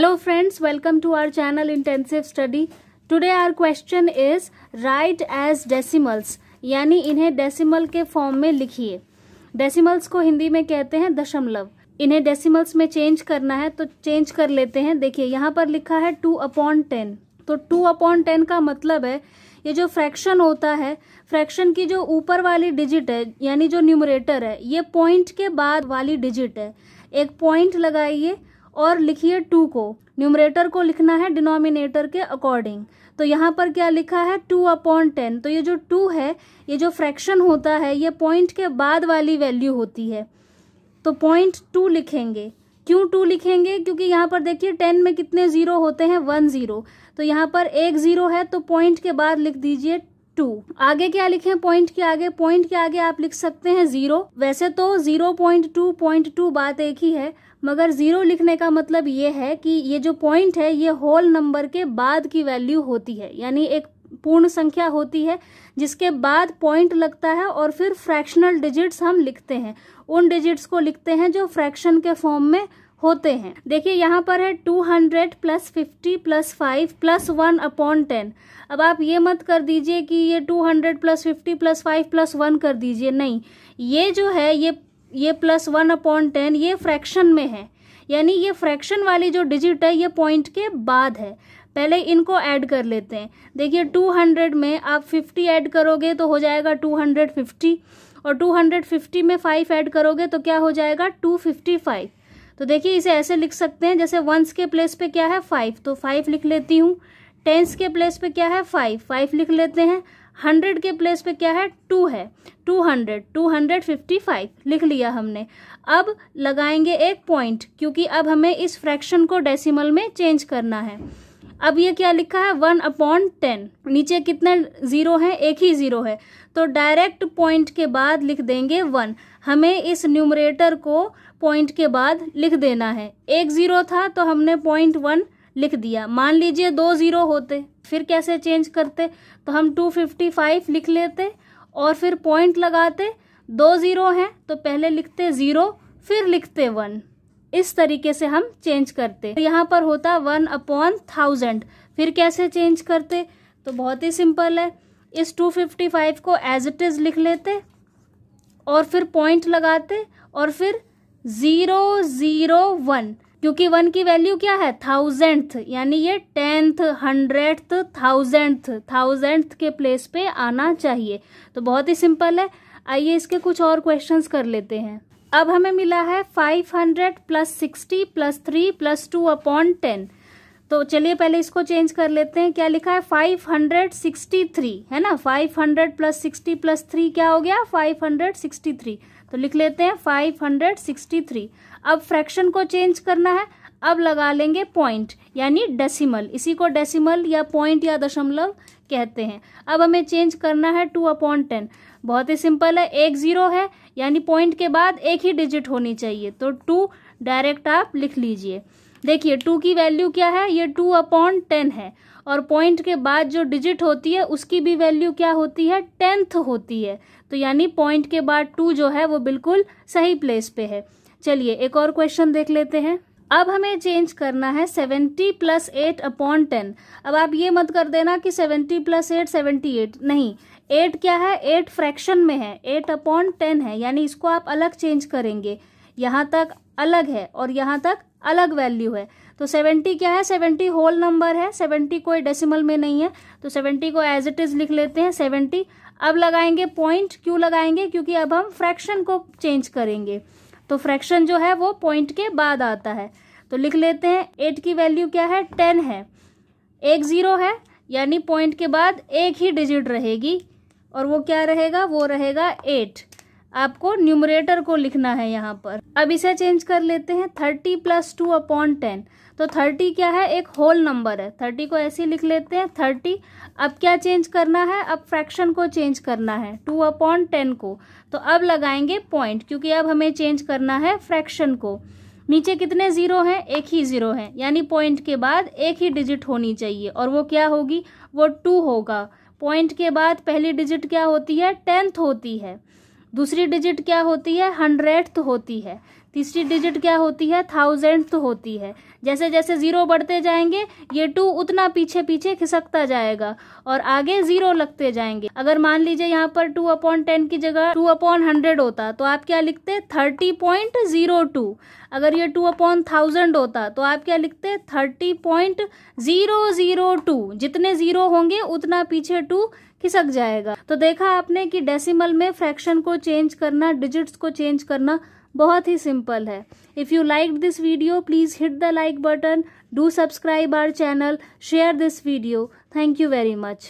Hello friends, welcome to our channel Intensive Study. Today our question is write as decimals यानी इन्हें decimal के form में लिखिए। Decimals को हिंदी में कहते हैं दशमलव। इन्हें डेसिमल्स में चेंज करना है तो चेंज कर लेते हैं। देखिए यहाँ पर लिखा है टू अपॉन टेन तो टू अपॉन टेन का मतलब है ये जो फ्रैक्शन होता है फ्रैक्शन की जो ऊपर वाली डिजिट है यानी जो न्यूमरेटर है ये पॉइंट के बाद वाली डिजिट है। एक पॉइंट लगाइए और लिखिए टू को। न्यूमरेटर को लिखना है डिनोमिनेटर के अकॉर्डिंग तो यहाँ पर क्या लिखा है? टू अपॉन टेन तो ये जो टू है, ये जो फ्रैक्शन होता है, ये पॉइंट के बाद वाली वैल्यू होती है। तो पॉइंट टू लिखेंगे। क्यों टू लिखेंगे? क्योंकि यहाँ पर देखिए टेन में कितने ज़ीरो होते हैं? वन ज़ीरो तो यहाँ पर एक ज़ीरो है तो पॉइंट के बाद लिख दीजिए टू आगे क्या लिखें? पॉइंट के आगे। पॉइंट के आगे आप लिख सकते हैं ज़ीरो वैसे तो zero point two point two बात एक ही है मगर ज़ीरो लिखने का मतलब ये है कि ये जो पॉइंट है, ये होल नंबर के बाद की वैल्यू होती है, यानी एक पूर्ण संख्या होती है, जिसके बाद पॉइंट लगता है और फिर फ्रैक्शनल डिजिट्स हम लिखते हैं। उन डिजिट्स को लिखते हैं जो फ्रैक्शन के फॉर्म में होते हैं। देखिए, यहाँ पर है two hundred plus fifty plus five plus one upon ten अब आप ये मत कर दीजिए कि ये two hundred plus fifty plus five plus one कर दीजिए। नहीं, ये जो है, ये ये प्लस वन अपॉन टेन ये फ्रैक्शन में है। यानी ये फ्रैक्शन वाली जो डिजिट है, ये पॉइंट के बाद है। पहले इनको ऐड कर लेते हैं। देखिए टू हंड्रेड में आप फिफ्टी ऐड करोगे तो हो जाएगा टू हंड्रेड फिफ्टी और टू हंड्रेड फिफ्टी में फाइव ऐड करोगे तो क्या हो जाएगा? टू फिफ्टी फाइव तो देखिए, इसे ऐसे लिख सकते हैं, जैसे वंस के प्लेस पे क्या है? फाइव तो फाइव लिख लेती हूँ। टेंस के प्लेस पे क्या है? फाइव फाइव लिख लेते हैं। हंड्रेड के प्लेस पे क्या है? टू है। Two hundred two hundred fifty five लिख लिया हमने। अब लगाएँगे एक पॉइंट क्योंकि अब हमें इस फ्रैक्शन को डेसिमल में चेंज करना है। अब ये क्या लिखा है? One upon ten. नीचे कितने ज़ीरो हैं? एक ही ज़ीरो है। तो डायरेक्ट पॉइंट के बाद लिख देंगे वन। हमें इस न्यूमरेटर को पॉइंट के बाद लिख देना है। एक ज़ीरो था तो हमने पॉइंट वन लिख दिया। मान लीजिए दो ज़ीरो होते, फिर कैसे चेंज करते? तो हम टू फिफ्टी फाइव लिख लेते और फिर पॉइंट लगाते, दो ज़ीरो हैं तो पहले लिखते ज़ीरो, फिर लिखते वन इस तरीके से हम चेंज करते। यहाँ पर होता वन अपॉन थाउज़ेंड फिर कैसे चेंज करते? तो बहुत ही सिंपल है। इस टू फिफ्टी फाइव को एज इट इज़ लिख लेते और फिर पॉइंट लगाते और फिर ज़ीरो ज़ीरो वन क्योंकि वन की वैल्यू क्या है? थाउजेंथ यानी ये टेंथ हंड्रेड थाउजेंथ थाउजेंथ के प्लेस पे आना चाहिए। तो बहुत ही सिंपल है। आइए इसके कुछ और क्वेश्चंस कर लेते हैं। अब हमें मिला है five hundred plus sixty plus three plus two upon ten तो चलिए पहले इसको चेंज कर लेते हैं। क्या लिखा है? फाइव हंड्रेड सिक्सटी थ्री है ना? Five hundred plus sixty plus three क्या हो गया? फाइव हंड्रेड सिक्सटी थ्री तो लिख लेते हैं फाइव हंड्रेड सिक्सटी थ्री अब फ्रैक्शन को चेंज करना है। अब लगा लेंगे पॉइंट यानी डेसिमल इसी को डेसिमल या पॉइंट या दशमलव कहते हैं। अब हमें चेंज करना है टू अपॉन टेन बहुत ही सिंपल है। एक ज़ीरो है, यानी पॉइंट के बाद एक ही डिजिट होनी चाहिए। तो टू डायरेक्ट आप लिख लीजिए। देखिए टू की वैल्यू क्या है? ये टू अपॉन टेन है। और पॉइंट के बाद जो डिजिट होती है, उसकी भी वैल्यू क्या होती है? टेंथ होती है। तो यानी पॉइंट के बाद टू जो है, वो बिल्कुल सही प्लेस पे है। चलिए, एक और क्वेश्चन देख लेते हैं। अब हमें चेंज करना है seventy plus eight upon ten अब आप ये मत कर देना कि seventy plus eight seventy eight नहीं एट क्या है? एट फ्रैक्शन में है। एट अपॉन टेन है। यानी इसको आप अलग चेंज करेंगे। यहाँ तक अलग है और यहाँ तक अलग वैल्यू है। तो सेवेंटी क्या है? सेवेंटी होल नंबर है। सेवेंटी कोई डेसिमल में नहीं है। तो सेवेंटी को एज इट इज़ लिख लेते हैं। सेवेंटी अब लगाएँगे पॉइंट क्यों लगाएँगे? क्योंकि अब हम फ्रैक्शन को चेंज करेंगे। तो फ्रैक्शन जो है वो पॉइंट के बाद आता है। तो लिख लेते हैं एट की वैल्यू क्या है? टेन है। एक ज़ीरो है, यानी पॉइंट के बाद एक ही डिजिट रहेगी। और वो क्या रहेगा? वो रहेगा एट आपको न्यूमरेटर को लिखना है यहाँ पर। अब इसे चेंज कर लेते हैं thirty plus two upon ten तो थर्टी क्या है? एक होल नंबर है। थर्टी को ऐसे लिख लेते हैं थर्टी अब क्या चेंज करना है? अब फ्रैक्शन को चेंज करना है टू अपॉन टेन को। तो अब लगाएँगे पॉइंट क्योंकि अब हमें चेंज करना है फ्रैक्शन को। नीचे कितने ज़ीरो हैं? एक ही ज़ीरो है। यानी पॉइंट के बाद एक ही डिजिट होनी चाहिए। और वो क्या होगी? वो टू होगा। पॉइंट के बाद पहली डिजिट क्या होती है? टेंथ होती है। दूसरी डिजिट क्या होती है? हंड्रेड होती है। तीसरी डिजिट क्या होती है? थाउज़ेंड तो होती है। जैसे जैसे ज़ीरो बढ़ते जाएँगे, ये टू उतना पीछे पीछे खिसकता जाएगा और आगे ज़ीरो लगते जाएँगे। अगर मान लीजिए यहाँ पर टू अपॉन टेन की जगह टू अपॉन हंड्रेड होता तो आप क्या लिखते? थर्टी पॉइंट ज़ीरो टू अगर ये टू अपॉन थाउज़ेंड होता तो आप क्या लिखते? Thirty point zero zero two जितने ज़ीरो होंगे, उतना पीछे टू खिसक जाएगा। तो देखा आपने कि डेसिमल में फ्रैक्शन को चेंज करना डिजिट्स को चेंज करना बहुत ही सिंपल है। If you like this video please hit the like button do subscribe our channel share this video thank you very much